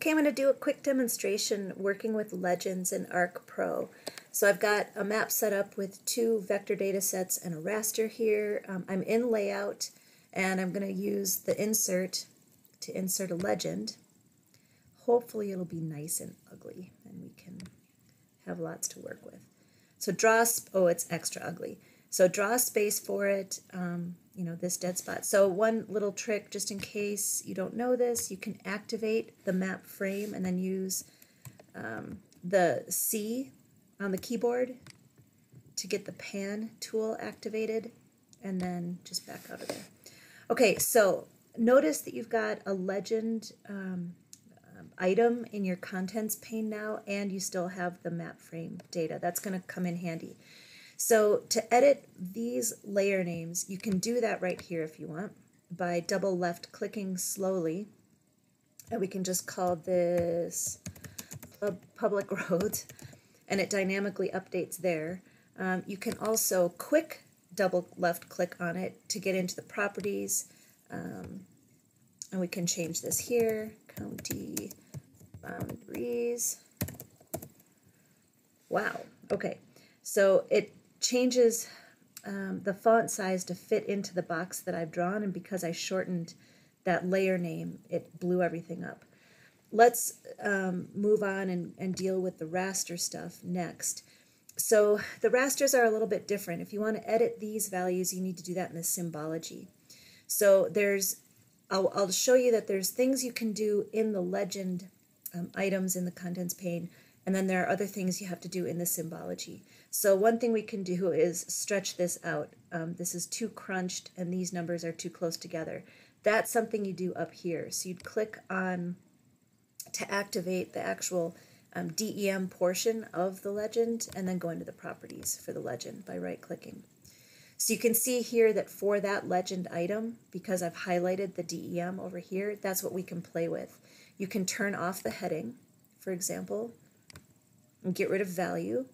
Okay, I'm going to do a quick demonstration working with Legends in ArcPro. So I've got a map set up with two vector data sets and a raster here. Um, I'm in layout and I'm going to use the insert to insert a legend. Hopefully it'll be nice and ugly and we can have lots to work with. So draw, oh it's extra ugly. So draw a space for it, um, you know, this dead spot. So one little trick, just in case you don't know this, you can activate the map frame and then use um, the C on the keyboard to get the pan tool activated and then just back out of there. Okay, so notice that you've got a legend um, um item in your contents pane now and you still have the map frame data. That's going to come in handy. So to edit these layer names, you can do that right here if you want by double left clicking slowly. And we can just call this public road and it dynamically updates there. Um, you can also quick double left click on it to get into the properties. Um, and we can change this here, county boundaries. Wow, okay. So it changes um, the font size to fit into the box that I've drawn, and because I shortened that layer name, it blew everything up. Let's um, move on and, and deal with the raster stuff next. So the rasters are a little bit different. If you want to edit these values, you need to do that in the symbology. So there's, I'll, I'll show you that there's things you can do in the legend um, items in the contents pane and then there are other things you have to do in the symbology. So one thing we can do is stretch this out. Um, this is too crunched and these numbers are too close together. That's something you do up here. So you'd click on to activate the actual um, DEM portion of the legend and then go into the properties for the legend by right clicking. So you can see here that for that legend item, because I've highlighted the DEM over here, that's what we can play with. You can turn off the heading, for example, get rid of value.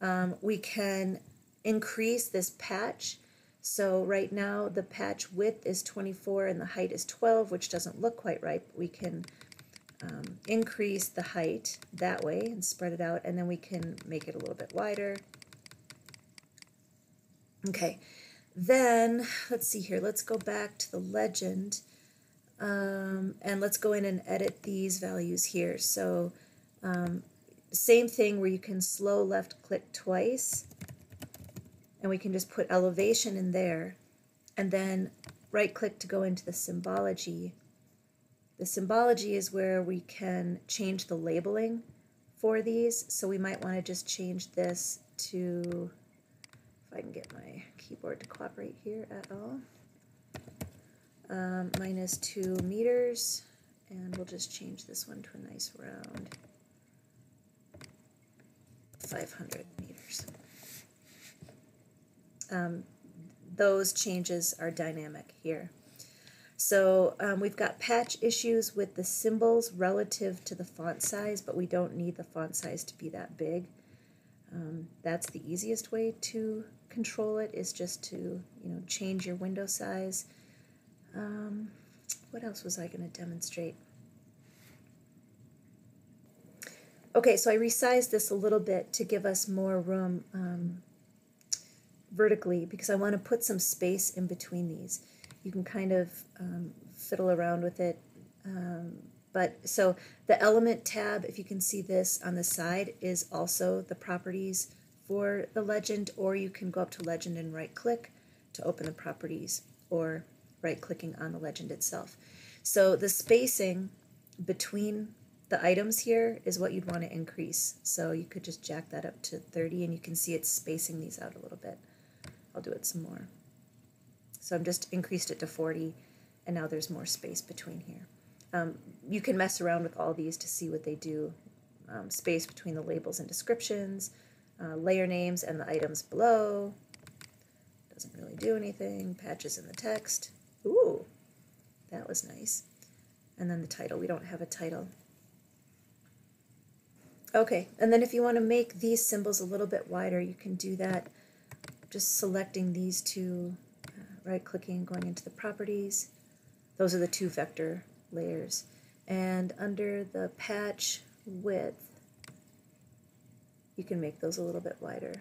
Um, we can increase this patch. So right now the patch width is 24 and the height is 12, which doesn't look quite right. We can um, increase the height that way and spread it out, and then we can make it a little bit wider. Okay, then let's see here. Let's go back to the legend, um, and let's go in and edit these values here. So um, same thing where you can slow left click twice and we can just put elevation in there and then right click to go into the symbology. The symbology is where we can change the labeling for these. So we might want to just change this to, if I can get my keyboard to cooperate here at all, um, minus two meters. And we'll just change this one to a nice round 500 meters. Um, those changes are dynamic here. So um, we've got patch issues with the symbols relative to the font size, but we don't need the font size to be that big. Um, that's the easiest way to control it is just to you know change your window size. Um, what else was I going to demonstrate? Okay, so I resized this a little bit to give us more room um, vertically because I want to put some space in between these. You can kind of um, fiddle around with it. Um, but so the element tab, if you can see this on the side, is also the properties for the legend, or you can go up to legend and right click to open the properties, or right clicking on the legend itself. So the spacing between the items here is what you'd want to increase. So you could just jack that up to 30 and you can see it's spacing these out a little bit. I'll do it some more. So I'm just increased it to 40 and now there's more space between here. Um, you can mess around with all these to see what they do. Um, space between the labels and descriptions, uh, layer names and the items below. Doesn't really do anything. Patches in the text. Ooh, that was nice. And then the title. We don't have a title. Okay, and then if you want to make these symbols a little bit wider, you can do that just selecting these two, uh, right-clicking, going into the properties. Those are the two vector layers. And under the patch width, you can make those a little bit wider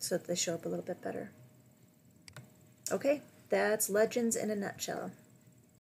so that they show up a little bit better. Okay, that's Legends in a Nutshell.